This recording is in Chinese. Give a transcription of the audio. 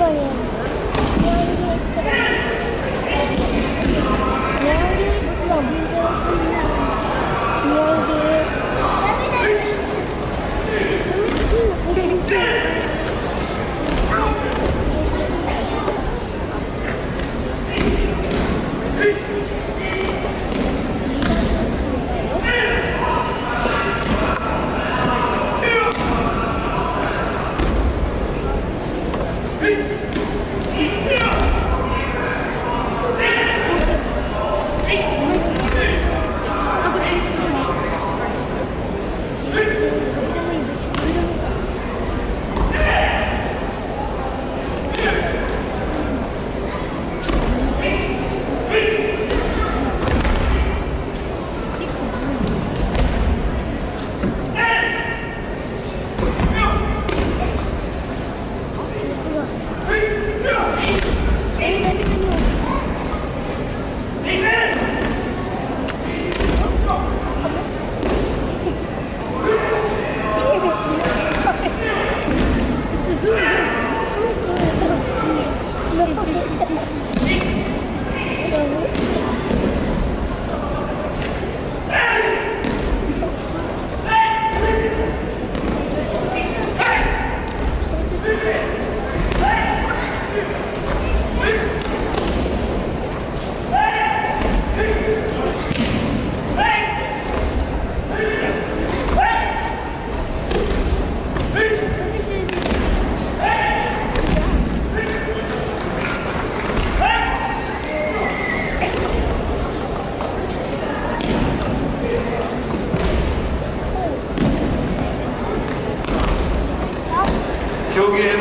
作业 Jogi